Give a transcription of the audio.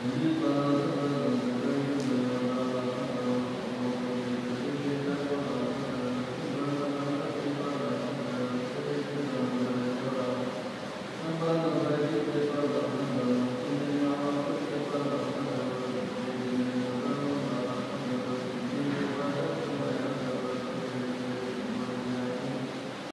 Ini